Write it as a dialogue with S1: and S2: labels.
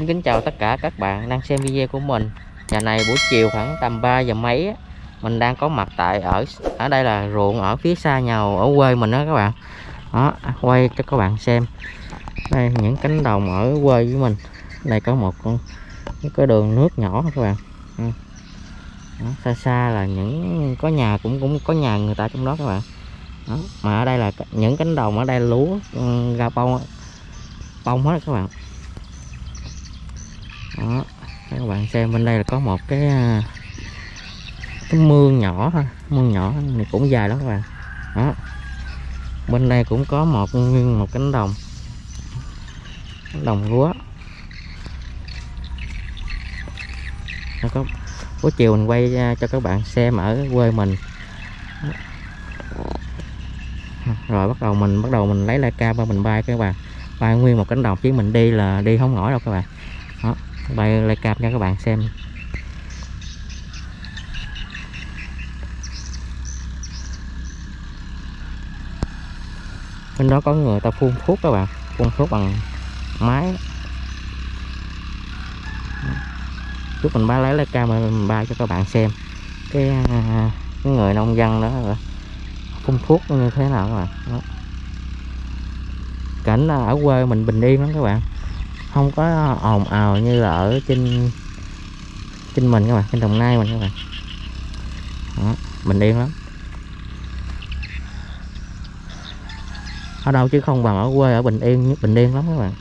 S1: xin kính chào tất cả các bạn đang xem video của mình. Nhà này buổi chiều khoảng tầm 3 giờ mấy Mình đang có mặt tại ở ở đây là ruộng ở phía xa nhà ở quê mình đó các bạn. Đó, quay cho các bạn xem. Đây những cánh đồng ở quê với mình. Đây có một con cái đường nước nhỏ các bạn. Ừ. Đó, xa xa là những có nhà cũng cũng có nhà người ta trong đó các bạn. Đó. mà ở đây là những cánh đồng ở đây lúa ừ, ra bông bông hết các bạn đó các bạn xem bên đây là có một cái à, cái mương nhỏ thôi, mương nhỏ này cũng dài lắm các bạn. Đó, bên đây cũng có một nguyên một cánh đồng cánh đồng lúa. Nó có buổi chiều mình quay à, cho các bạn xem ở quê mình. Rồi bắt đầu mình, bắt đầu mình lấy lai ca và mình bay các bạn. Bay nguyên một cánh đồng, chứ mình đi là đi không nổi đâu các bạn bay lai cam cho các bạn xem. Bên đó có người ta phun thuốc các bạn phun thuốc bằng máy. Chút mình ba lấy lai cam mình ba cho các bạn xem. Cái, à, cái người nông dân đó phun thuốc như thế nào các bạn. Đó. cảnh ở quê mình bình yên lắm các bạn không có ồn ào như là ở trên trên mình các bạn trên đồng nai mình các bạn. Đó, bình yên lắm. Ở đâu chứ không bằng ở quê ở bình yên bình yên lắm các bạn.